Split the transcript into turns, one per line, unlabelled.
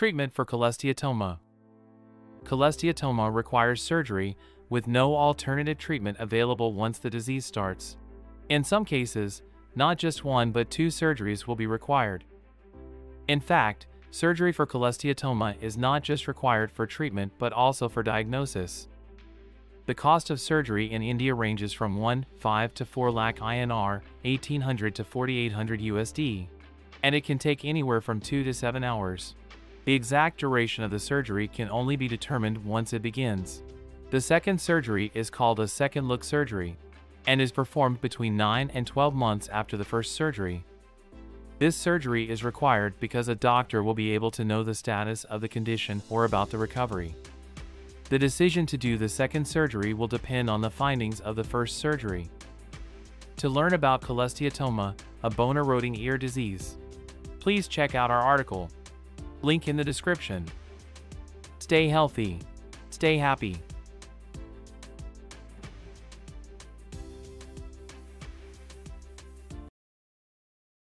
Treatment for cholesteatoma. Cholesteatoma requires surgery with no alternative treatment available once the disease starts. In some cases, not just one but two surgeries will be required. In fact, surgery for cholesteatoma is not just required for treatment but also for diagnosis. The cost of surgery in India ranges from 1, 5 to 4 lakh INR, 1800 to 4800 USD, and it can take anywhere from 2 to 7 hours. The exact duration of the surgery can only be determined once it begins. The second surgery is called a second look surgery and is performed between 9 and 12 months after the first surgery. This surgery is required because a doctor will be able to know the status of the condition or about the recovery. The decision to do the second surgery will depend on the findings of the first surgery. To learn about cholesteatoma, a bone-eroding ear disease, please check out our article. Link in the description. Stay healthy. Stay happy.